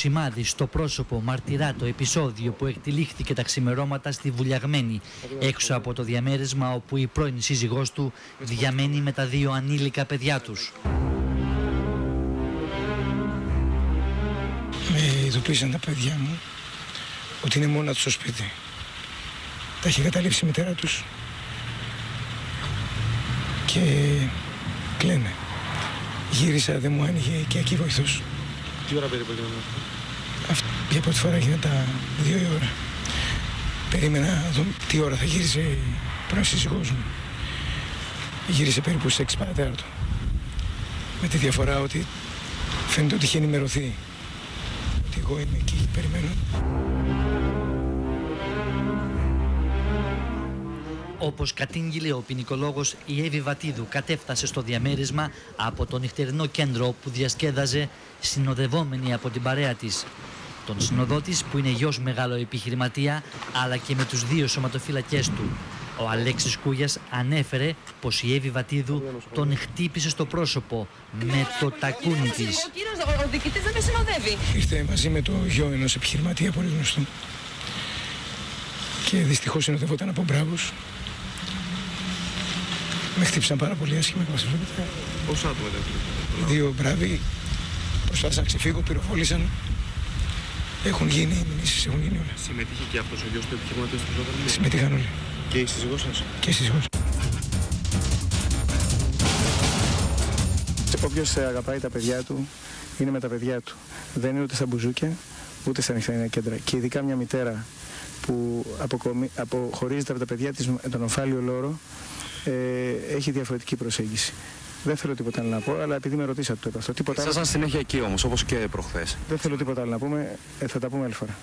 Σημάδι στο πρόσωπο μαρτυρά το επεισόδιο που εκτελήχθηκε τα ξημερώματα στη Βουλιαγμένη έξω από το διαμέρισμα όπου η πρώην σύζυγός του διαμένει με τα δύο ανήλικα παιδιά τους. Με ειδοποίησαν τα παιδιά μου ότι είναι μόνα τους στο σπίτι. Τα έχει καταλήψει η μητέρα τους και κλαίνε. Γύρισα, δεν μου άνοιγε και εκεί βοηθός. Τι ώρα περίπου έγινε αυτό; Αυτό για πρώτη φορά έγινε τα δύο η ώρα. Περίμενα να δω τι ώρα θα γύρισε η πρώην σύζυγός μου. Γύρισε περίπου στις 6 παρατέταρτο. Με τη διαφορά ότι φαίνεται ότι είχε ενημερωθεί. Ότι εγώ είμαι εκεί, περιμένω. Όπως κατήγγειλε ο ποινικολόγος, η Εύη Βατίδου κατέφτασε στο διαμέρισμα από το νυχτερινό κέντρο που διασκέδαζε συνοδευόμενη από την παρέα της. Τον συνοδό τη, που είναι γιος μεγάλο επιχειρηματία, αλλά και με τους δύο σωματοφύλακέ του. Ο Αλέξης Κούγιας ανέφερε πως η Εύη Βατίδου τον χτύπησε στο πρόσωπο με το τακούνι της. Ο κύριος, ο διοικητής δεν με συνοδεύει. Ήρθε μαζί με το γιο ενός επιχειρηματία πολύ γνωστού. Και δυστυχώς συνοδευόταν από μπράβους. Με χτύπησαν πάρα πολύ άσχημα, όπως βλέπετε. Πόσα άτομα ήταν εκεί; Δύο μπράβοι προσπάθησαν να ξεφύγουν, πυροβόλησαν. Έχουν γίνει μηνύσεις, έχουν γίνει όλα. Συμμετείχε και αυτός ο γιος του επιχειρηματίας του Ζωδαρμού. Συμμετείχαν όλοι. Και η σύζυγός σας; Και εσείς εγώ. Όποιο αγαπάει τα παιδιά του, είναι με τα παιδιά του. Δεν είναι ούτε στα μπουζούκια, ούτε στα νυχτερινά κέντρα. Και ειδικά μια μητέρα που αποκομι... αποχωρίζεται από τα παιδιά της με τον ομφάλιο λόρο, ε, έχει διαφορετική προσέγγιση. Δεν θέλω τίποτα άλλο να πω, αλλά επειδή με ρωτήσατε το είπα αυτό. Τίποτα άλλο. Ήσασταν συνέχεια εκεί όμως, όπως και προχθές. Δεν θέλω τίποτα άλλο να πούμε, ε, θα τα πούμε άλλη φορά.